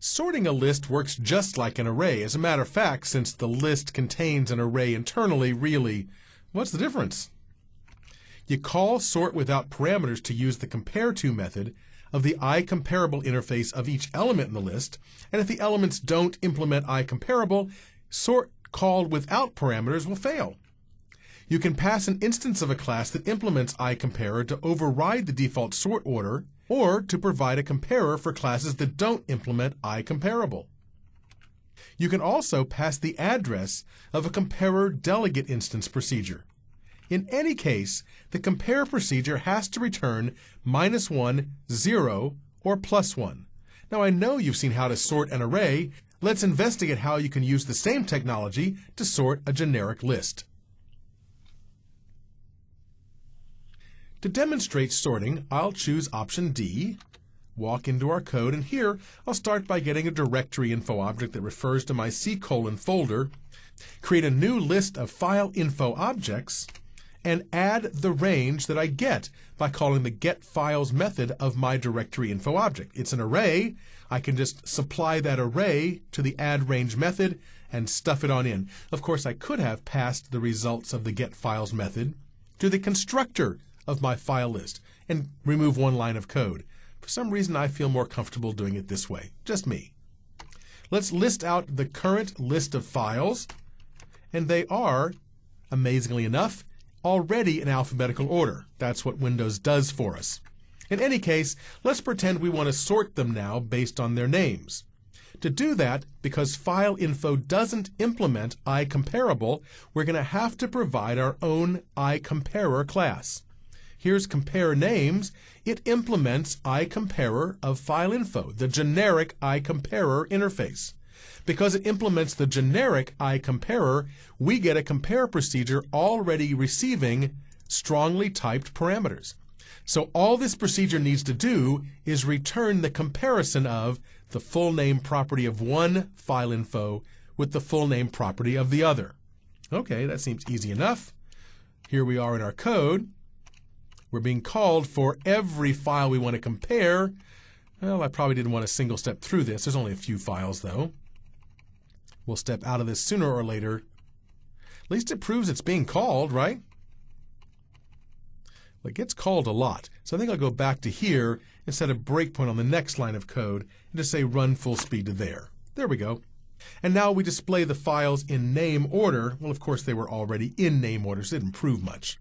Sorting a list works just like an array. As a matter of fact, since the list contains an array internally, really, what's the difference? You call sort without parameters to use the compare to method of the iComparable interface of each element in the list, and if the elements don't implement iComparable, sort called without parameters will fail. You can pass an instance of a class that implements iComparer to override the default sort order, or to provide a comparer for classes that don't implement iComparable. You can also pass the address of a comparer delegate instance procedure. In any case, the compare procedure has to return minus 1, 0, or plus 1. Now I know you've seen how to sort an array. Let's investigate how you can use the same technology to sort a generic list. To demonstrate sorting, I'll choose option D, walk into our code, and here I'll start by getting a directory info object that refers to my C colon folder, create a new list of file info objects, and add the range that I get by calling the getFiles method of my directory info object. It's an array. I can just supply that array to the addRange method and stuff it on in. Of course, I could have passed the results of the getFiles method to the constructor of my file list and remove one line of code. For some reason, I feel more comfortable doing it this way. Just me. Let's list out the current list of files, and they are, amazingly enough, already in alphabetical order. That's what Windows does for us. In any case, let's pretend we want to sort them now based on their names. To do that, because file info doesn't implement iComparable, we're going to have to provide our own iComparer class. Here's compare names. It implements iComparer of FileInfo, the generic iComparer interface. Because it implements the generic iComparer, we get a compare procedure already receiving strongly typed parameters. So all this procedure needs to do is return the comparison of the full name property of one file info with the full name property of the other. Okay, that seems easy enough. Here we are in our code. We're being called for every file we want to compare. Well, I probably didn't want to single step through this. There's only a few files though. We'll step out of this sooner or later. At least it proves it's being called, right? Well, it gets called a lot. So I think I'll go back to here and set a breakpoint on the next line of code and just say run full speed to there. There we go. And now we display the files in name order. Well, of course, they were already in name order, so it didn't prove much.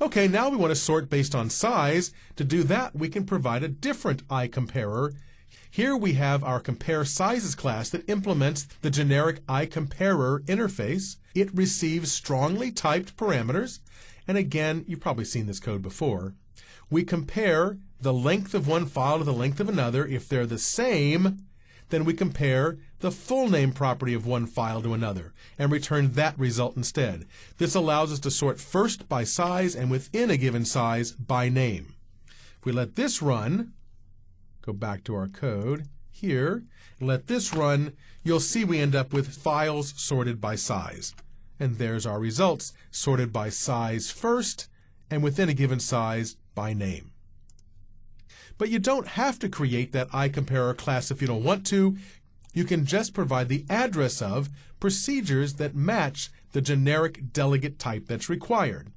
Okay, now we want to sort based on size. To do that, we can provide a different iComparer. Here we have our compare sizes class that implements the generic iComparer interface. It receives strongly typed parameters. And again, you've probably seen this code before. We compare the length of one file to the length of another. If they're the same, then we compare the full name property of one file to another and return that result instead. This allows us to sort first by size and within a given size by name. If we let this run, go back to our code here, let this run, you'll see we end up with files sorted by size. And there's our results, sorted by size first, and within a given size by name. But you don't have to create that iComparer class if you don't want to. You can just provide the address of procedures that match the generic delegate type that's required.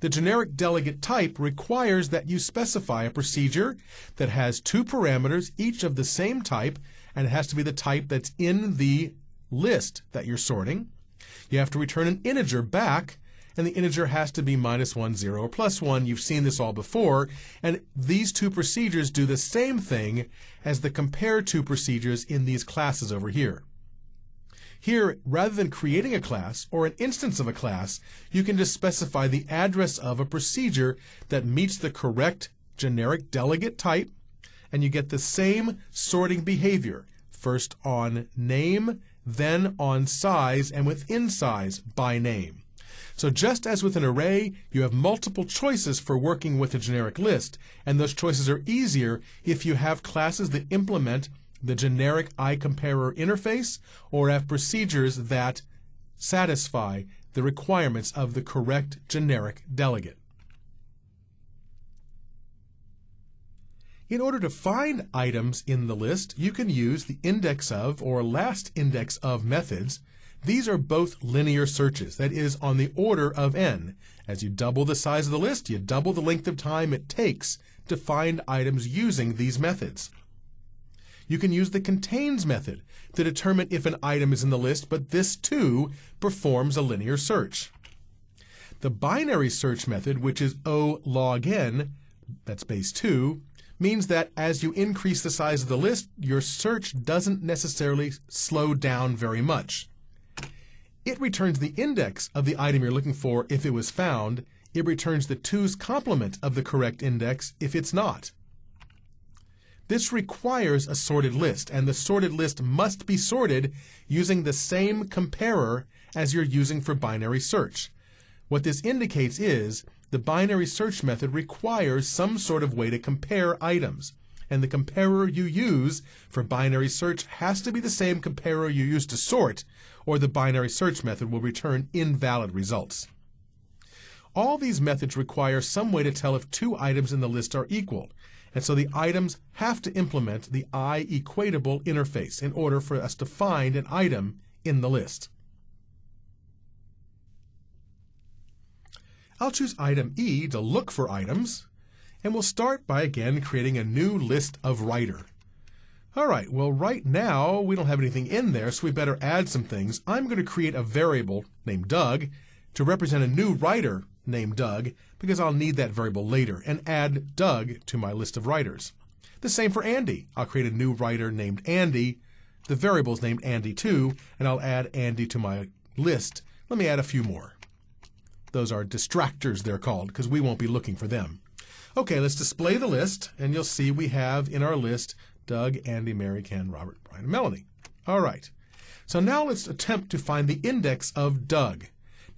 The generic delegate type requires that you specify a procedure that has two parameters, each of the same type, and it has to be the type that's in the list that you're sorting. You have to return an integer back and the integer has to be minus 1, 0, or plus 1. You've seen this all before. And these two procedures do the same thing as the compare to procedures in these classes over here. Here, rather than creating a class or an instance of a class, you can just specify the address of a procedure that meets the correct generic delegate type, and you get the same sorting behavior, first on name, then on size, and within size by name. So just as with an array, you have multiple choices for working with a generic list, and those choices are easier if you have classes that implement the generic iComparer interface or have procedures that satisfy the requirements of the correct generic delegate. In order to find items in the list, you can use the index of or last index of methods. These are both linear searches, that is, on the order of n. As you double the size of the list, you double the length of time it takes to find items using these methods. You can use the contains method to determine if an item is in the list, but this too performs a linear search. The binary search method, which is O log n, that's base 2, means that as you increase the size of the list, your search doesn't necessarily slow down very much. It returns the index of the item you're looking for if it was found. It returns the 2's complement of the correct index if it's not. This requires a sorted list, and the sorted list must be sorted using the same comparer as you're using for binary search. What this indicates is the binary search method requires some sort of way to compare items, and the comparer you use for binary search has to be the same comparer you use to sort, or the binary search method will return invalid results. All these methods require some way to tell if two items in the list are equal, and so the items have to implement the I-equatable interface in order for us to find an item in the list. I'll choose item E to look for items, and we'll start by again creating a new list of writer. All right, well right now we don't have anything in there, so we better add some things. I'm going to create a variable named Doug to represent a new writer named Doug because I'll need that variable later and add Doug to my list of writers. The same for Andy. I'll create a new writer named Andy. The variable is named Andy too, and I'll add Andy to my list. Let me add a few more. Those are distractors, they're called, because we won't be looking for them. Okay, let's display the list, and you'll see we have in our list Doug, Andy, Mary, Ken, Robert, Brian, and Melanie. All right. So now let's attempt to find the index of Doug.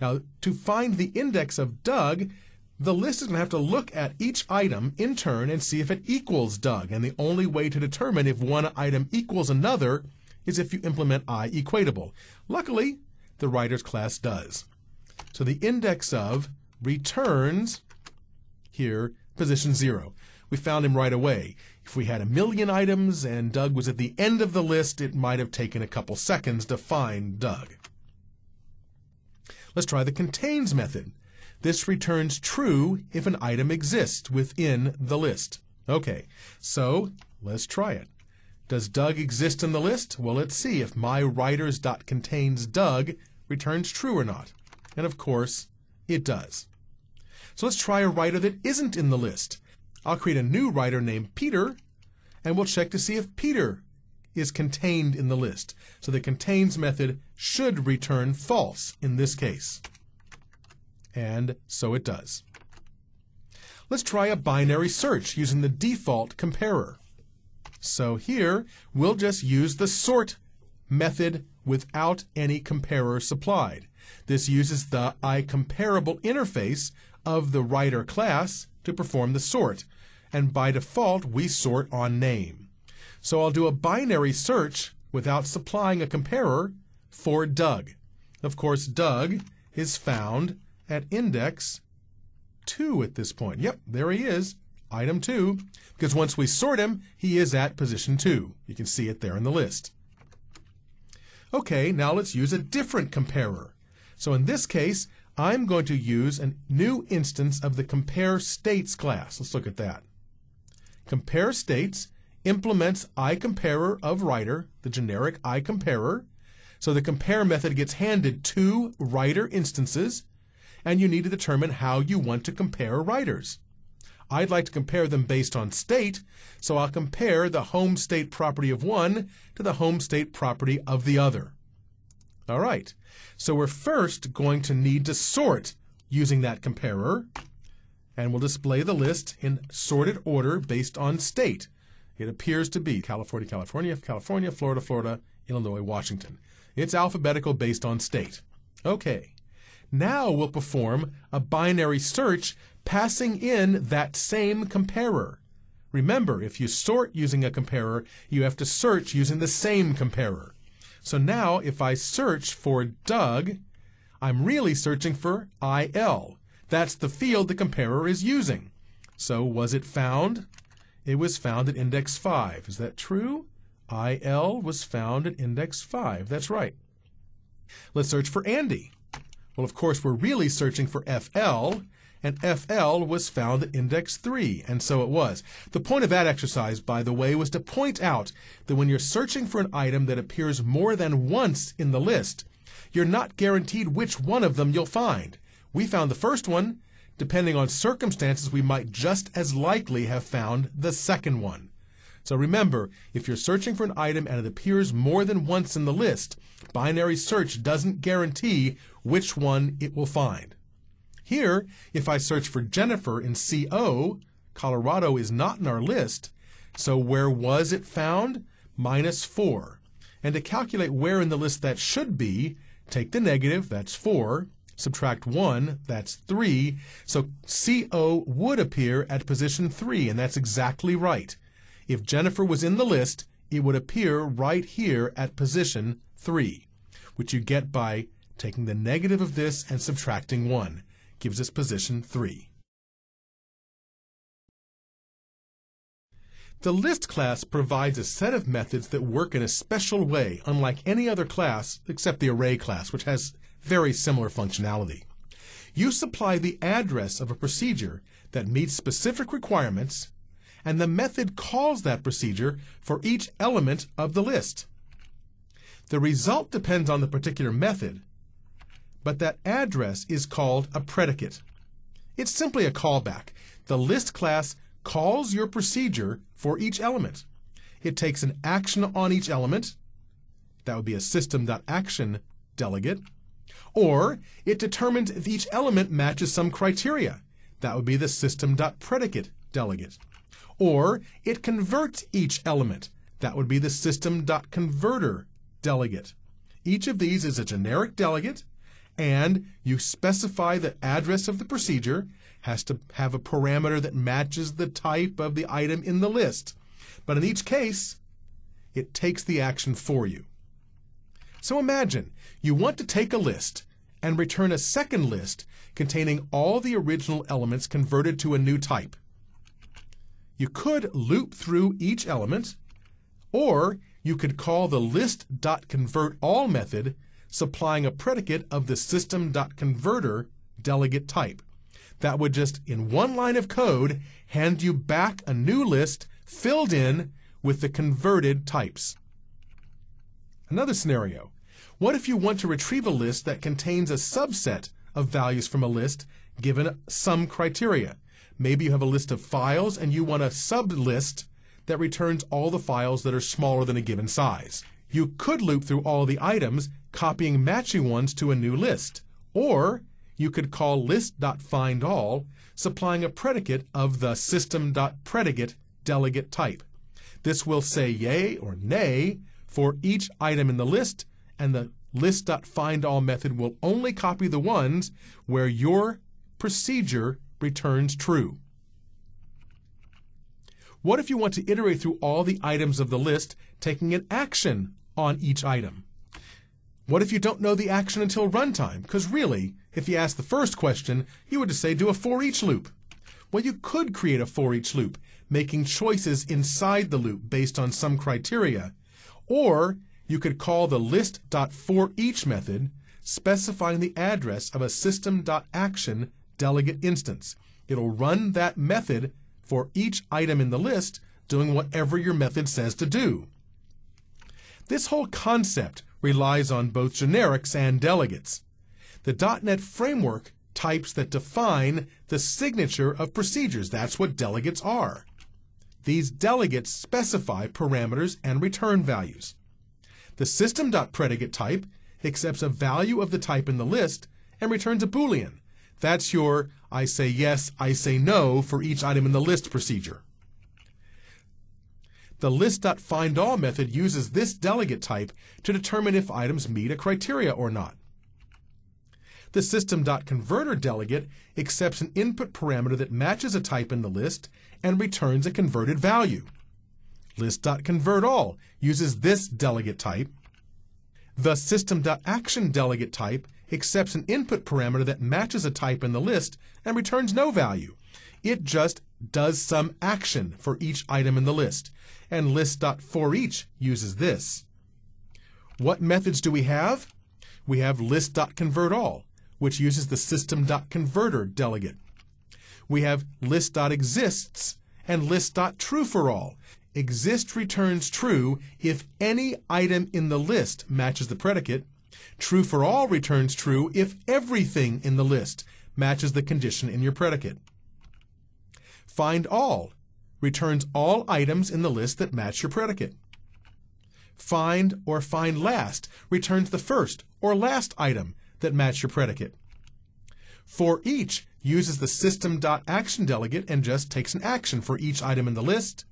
Now, to find the index of Doug, the list is going to have to look at each item in turn and see if it equals Doug. And the only way to determine if one item equals another is if you implement I-equatable. Luckily, the writers class does. So the index of returns here position 0. We found him right away. If we had a million items and Doug was at the end of the list, it might have taken a couple seconds to find Doug. Let's try the contains method. This returns true if an item exists within the list. Okay, so let's try it. Does Doug exist in the list? Well, let's see if my writers.contains Doug returns true or not. And of course, it does. So let's try a writer that isn't in the list. I'll create a new writer named Peter, and we'll check to see if Peter is contained in the list. So the contains method should return false in this case. And so it does. Let's try a binary search using the default comparer. So here, we'll just use the sort method without any comparer supplied. This uses the iComparable interface of the writer class to perform the sort. And by default, we sort on name. So I'll do a binary search without supplying a comparer for Doug. Of course, Doug is found at index 2 at this point. Yep, there he is, item 2, because once we sort him, he is at position 2. You can see it there in the list. Okay, now let's use a different comparer. So in this case, I'm going to use a new instance of the compare states class. Let's look at that. Compare states implements iComparer of writer, the generic iComparer. So the compare method gets handed two writer instances, and you need to determine how you want to compare writers. I'd like to compare them based on state, so I'll compare the home state property of one to the home state property of the other. All right, so we're first going to need to sort using that comparer, and we'll display the list in sorted order based on state. It appears to be California, California, California, Florida, Florida, Illinois, Washington. It's alphabetical based on state. Okay. Now we'll perform a binary search passing in that same comparer. Remember, if you sort using a comparer, you have to search using the same comparer. So now if I search for Doug, I'm really searching for IL. That's the field the comparer is using. So was it found? it was found at index 5. Is that true? IL was found at index 5. That's right. Let's search for Andy. Well, of course, we're really searching for FL, and FL was found at index 3, and so it was. The point of that exercise, by the way, was to point out that when you're searching for an item that appears more than once in the list, you're not guaranteed which one of them you'll find. We found the first one. Depending on circumstances, we might just as likely have found the second one. So remember, if you're searching for an item and it appears more than once in the list, binary search doesn't guarantee which one it will find. Here, if I search for Jennifer in CO, Colorado is not in our list, so where was it found? Minus 4. And to calculate where in the list that should be, take the negative, that's 4, subtract 1, that's 3. So CO would appear at position 3, and that's exactly right. If Jennifer was in the list, it would appear right here at position 3, which you get by taking the negative of this and subtracting 1. Gives us position 3. The list class provides a set of methods that work in a special way, unlike any other class except the array class, which has very similar functionality. You supply the address of a procedure that meets specific requirements, and the method calls that procedure for each element of the list. The result depends on the particular method, but that address is called a predicate. It's simply a callback. The list class calls your procedure for each element. It takes an action on each element, that would be a system.action delegate, or it determines if each element matches some criteria. That would be the system.predicate delegate. Or it converts each element. That would be the system.converter delegate. Each of these is a generic delegate, and you specify the address of the procedure has to have a parameter that matches the type of the item in the list. But in each case, it takes the action for you. So imagine you want to take a list and return a second list containing all the original elements converted to a new type. You could loop through each element, or you could call the list.convertAll method supplying a predicate of the system.converter delegate type. That would just, in one line of code, hand you back a new list filled in with the converted types. Another scenario. What if you want to retrieve a list that contains a subset of values from a list given some criteria? Maybe you have a list of files and you want a sublist that returns all the files that are smaller than a given size. You could loop through all the items, copying matching ones to a new list. Or you could call list.findAll, supplying a predicate of the system.predicate delegate type. This will say yay or nay for each item in the list, and the list.findAll method will only copy the ones where your procedure returns true. What if you want to iterate through all the items of the list, taking an action on each item? What if you don't know the action until runtime? Because really, if you ask the first question, you would just say do a for each loop. Well, you could create a for each loop, making choices inside the loop based on some criteria. Or you could call the list.forEach method, specifying the address of a system.action delegate instance. It'll run that method for each item in the list, doing whatever your method says to do. This whole concept relies on both generics and delegates. The .NET framework types that define the signature of procedures. That's what delegates are. These delegates specify parameters and return values. The system.predicate type accepts a value of the type in the list and returns a Boolean. That's your I say yes, I say no for each item in the list procedure. The list.findAll method uses this delegate type to determine if items meet a criteria or not. The system.converter delegate accepts an input parameter that matches a type in the list and returns a converted value. List.convertAll uses this delegate type. The system.action delegate type accepts an input parameter that matches a type in the list and returns no value. It just does some action for each item in the list, and list.forEach uses this. What methods do we have? We have list.convertAll, which uses the system.converter delegate. We have list.exists and list.trueForAll. Exist returns true if any item in the list matches the predicate. TrueForAll returns true if everything in the list matches the condition in your predicate. FindAll returns all items in the list that match your predicate. Find or find last returns the first or last item that match your predicate. For each uses the system.action delegate and just takes an action for each item in the list.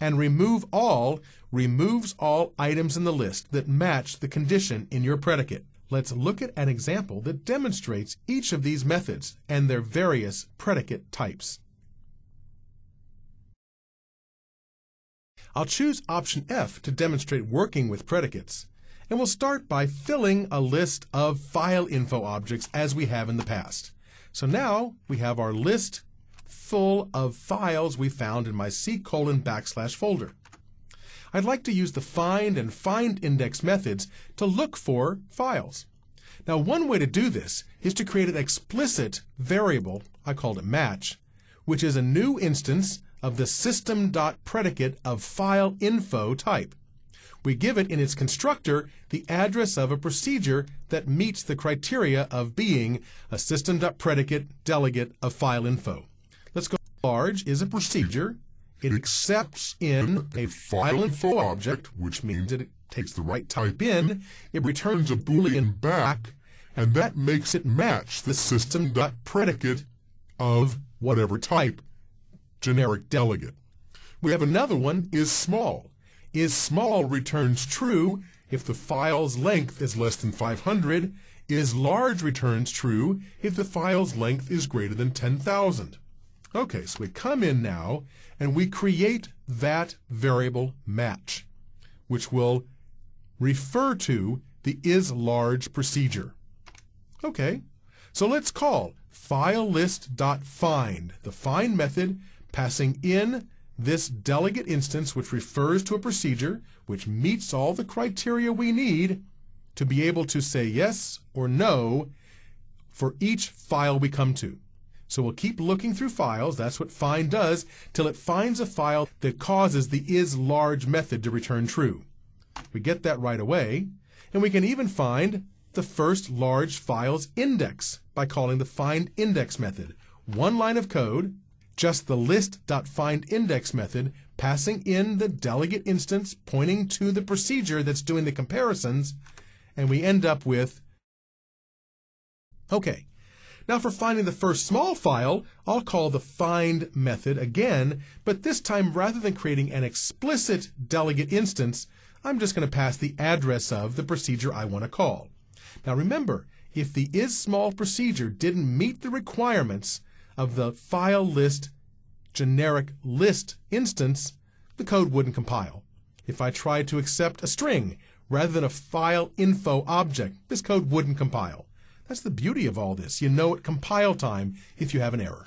And remove all removes all items in the list that match the condition in your predicate. Let's look at an example that demonstrates each of these methods and their various predicate types. I'll choose option F to demonstrate working with predicates. And we'll start by filling a list of file info objects as we have in the past. So now we have our list full of files we found in my C colon backslash folder. I'd like to use the find and find index methods to look for files. Now one way to do this is to create an explicit variable, I called it match, which is a new instance of the system.predicate of file info type. We give it in its constructor the address of a procedure that meets the criteria of being a system.predicate delegate of file info. Let's go. Large is a procedure. It accepts in a file info object, which means that it takes the right type in. It returns a Boolean back, and that makes it match the system.predicate of whatever type generic delegate. We have another one, is small. Is small returns true if the file's length is less than 500. Is large returns true if the file's length is greater than 10,000. Okay, so we come in now and we create that variable match, which will refer to the is large procedure. Okay, so let's call filelist.find, the find method passing in this delegate instance which refers to a procedure which meets all the criteria we need to be able to say yes or no for each file we come to. So we'll keep looking through files, that's what find does, till it finds a file that causes the isLarge method to return true. We get that right away, and we can even find the first large file's index by calling the findIndex method. One line of code just the list.findIndex method passing in the delegate instance pointing to the procedure that's doing the comparisons, and we end up with, okay, now for finding the first small file, I'll call the find method again, but this time rather than creating an explicit delegate instance, I'm just going to pass the address of the procedure I want to call. Now remember, if the isSmall procedure didn't meet the requirements of the file list generic list instance, the code wouldn't compile. If I tried to accept a string rather than a file info object, this code wouldn't compile. That's the beauty of all this. You know at compile time if you have an error.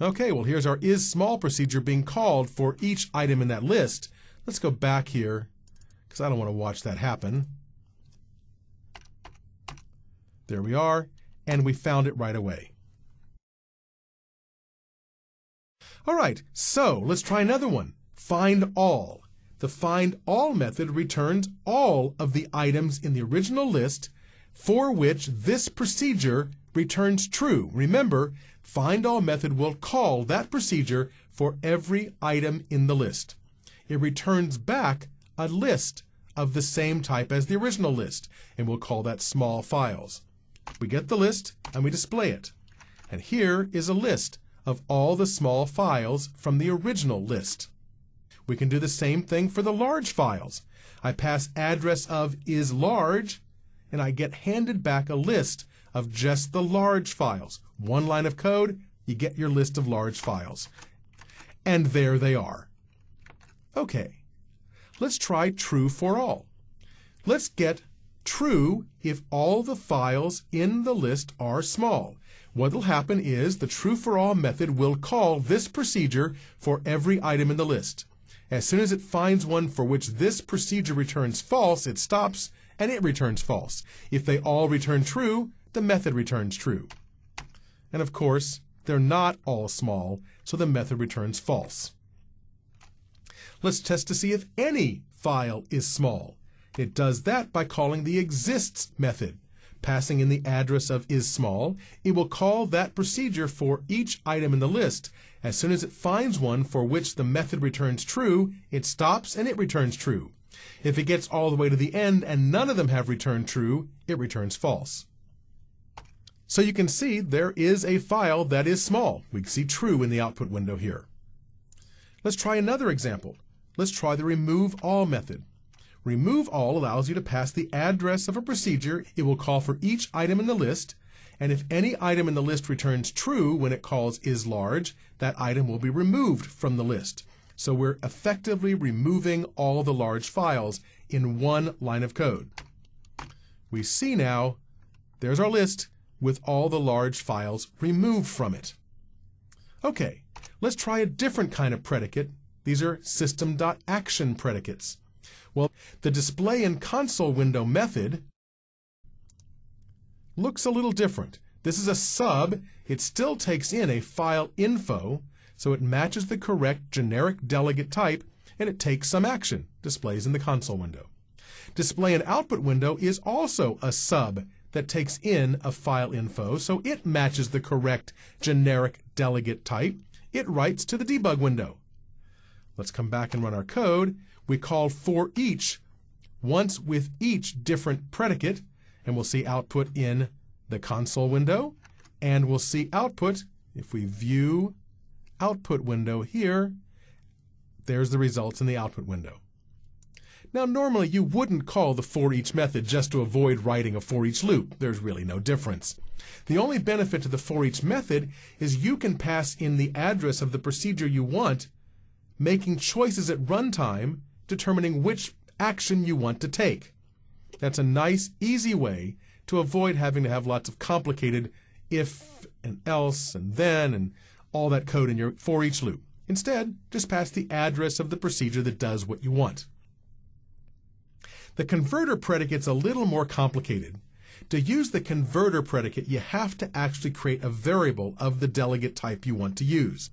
Okay, well here's our is small procedure being called for each item in that list. Let's go back here because I don't want to watch that happen. There we are, and we found it right away. All right, so let's try another one. Find all. The find all method returns all of the items in the original list for which this procedure returns true. Remember, find all method will call that procedure for every item in the list. It returns back a list of the same type as the original list, and we'll call that small files. We get the list and we display it. And here is a list of all the small files from the original list. We can do the same thing for the large files. I pass address of is large, and I get handed back a list of just the large files. One line of code, you get your list of large files. And there they are. Okay, let's try true for all. Let's get true if all the files in the list are small. What will happen is the true for all method will call this procedure for every item in the list. As soon as it finds one for which this procedure returns false, it stops and it returns false. If they all return true, the method returns true. And of course, they're not all small, so the method returns false. Let's test to see if any file is small. It does that by calling the exists method passing in the address of isSmall, it will call that procedure for each item in the list. As soon as it finds one for which the method returns true, it stops and it returns true. If it gets all the way to the end and none of them have returned true, it returns false. So you can see there is a file that is small. We see true in the output window here. Let's try another example. Let's try the remove all method. Remove all allows you to pass the address of a procedure it will call for each item in the list, and if any item in the list returns true when it calls is large, that item will be removed from the list. So we're effectively removing all the large files in one line of code. We see now, there's our list with all the large files removed from it. Okay, let's try a different kind of predicate. These are system.action predicates. Well, the display in console window method looks a little different. This is a sub. It still takes in a file info, so it matches the correct generic delegate type, and it takes some action, displays in the console window. Display in output window is also a sub that takes in a file info, so it matches the correct generic delegate type. It writes to the debug window. Let's come back and run our code we call for each once with each different predicate, and we'll see output in the console window, and we'll see output if we view output window here, there's the results in the output window. Now normally you wouldn't call the for each method just to avoid writing a for each loop. There's really no difference. The only benefit to the for each method is you can pass in the address of the procedure you want, making choices at runtime determining which action you want to take. That's a nice, easy way to avoid having to have lots of complicated if and else and then and all that code in your for each loop. Instead, just pass the address of the procedure that does what you want. The converter predicate's a little more complicated. To use the converter predicate, you have to actually create a variable of the delegate type you want to use.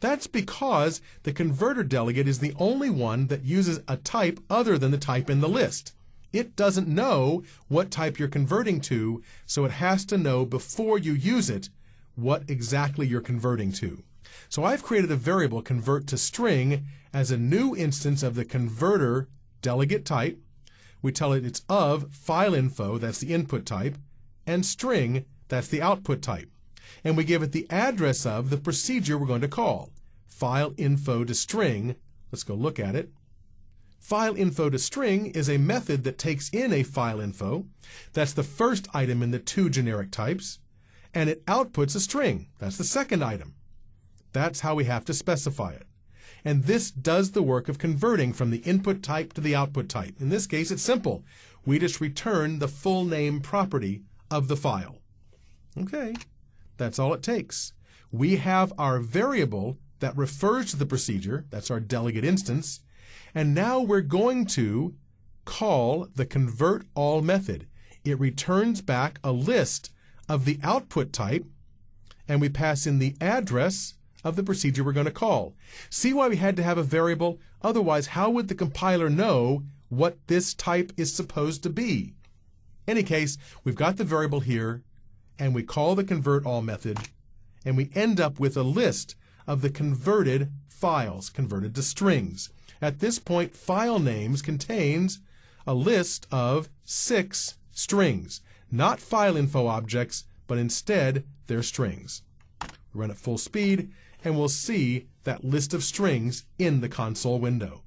That's because the converter delegate is the only one that uses a type other than the type in the list. It doesn't know what type you're converting to, so it has to know before you use it what exactly you're converting to. So I've created a variable convert to string as a new instance of the converter delegate type. We tell it it's of file info, that's the input type, and string, that's the output type and we give it the address of the procedure we're going to call. File info to string. Let's go look at it. File info to string is a method that takes in a file info. That's the first item in the two generic types. And it outputs a string. That's the second item. That's how we have to specify it. And this does the work of converting from the input type to the output type. In this case, it's simple. We just return the full name property of the file. Okay. That's all it takes. We have our variable that refers to the procedure, that's our delegate instance, and now we're going to call the convert all method. It returns back a list of the output type, and we pass in the address of the procedure we're going to call. See why we had to have a variable? Otherwise, how would the compiler know what this type is supposed to be? Any case, we've got the variable here, and we call the convert all method, and we end up with a list of the converted files, converted to strings. At this point, file names contains a list of six strings, not file info objects, but instead they're strings. We run at full speed, and we'll see that list of strings in the console window.